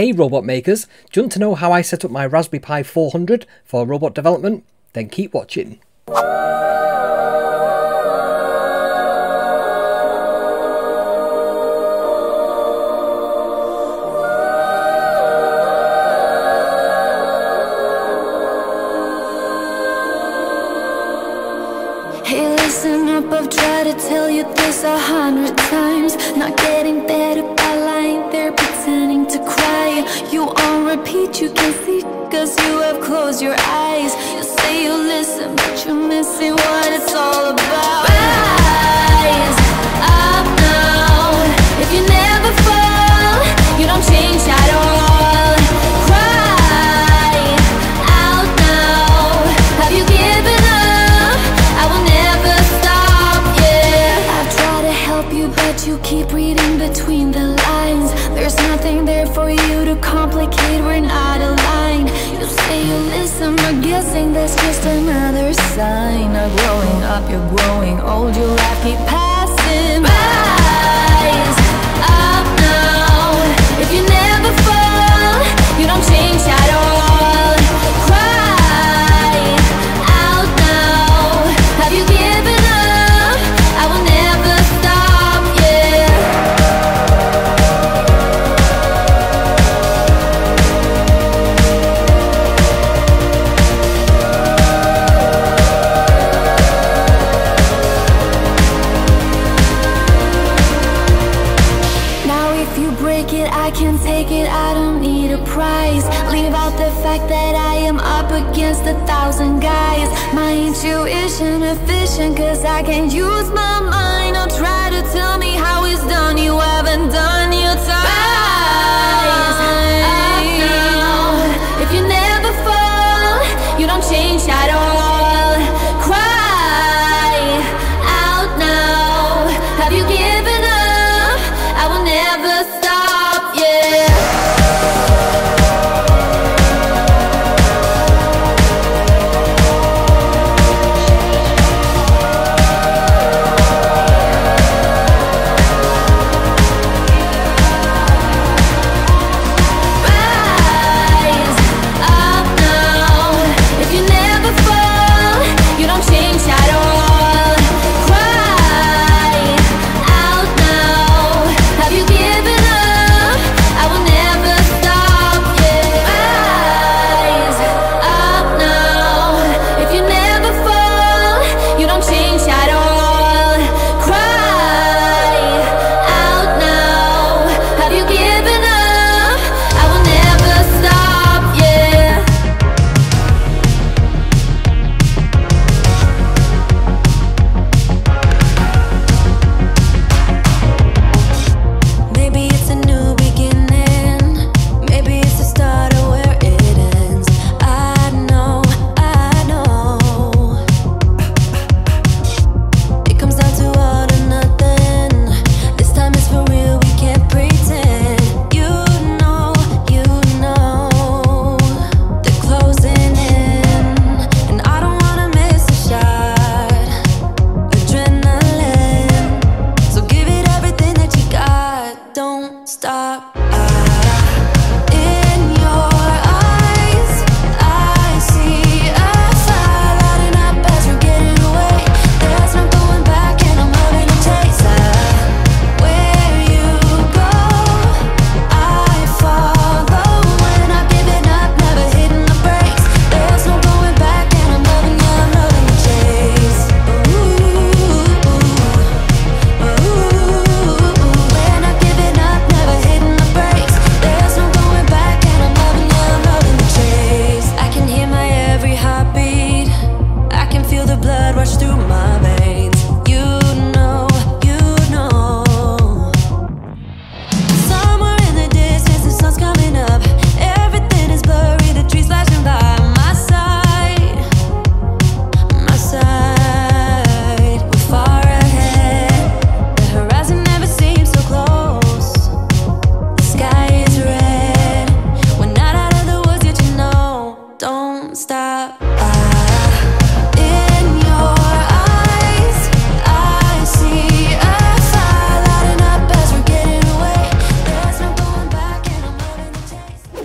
Hey robot makers, do you want to know how I set up my Raspberry Pi 400 for robot development? Then keep watching. Hey, listen up, I've tried to tell you this a hundred times Not getting better lying there pretending to cry. You on repeat, you can see cause you have closed your eyes. You say you listen, but you're missing what it's all about. Rise but guessing that's just another sign Of growing up, you're growing old, your life keep passing I can take it, I don't need a prize Leave out the fact that I am up against a thousand guys. My intuition efficient, cause I can use my mind. I'll try to tell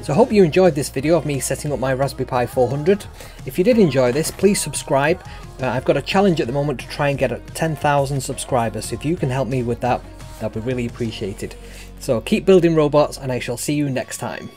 So I hope you enjoyed this video of me setting up my Raspberry Pi 400. If you did enjoy this, please subscribe. Uh, I've got a challenge at the moment to try and get 10,000 subscribers. If you can help me with that, that'd be really appreciated. So keep building robots and I shall see you next time.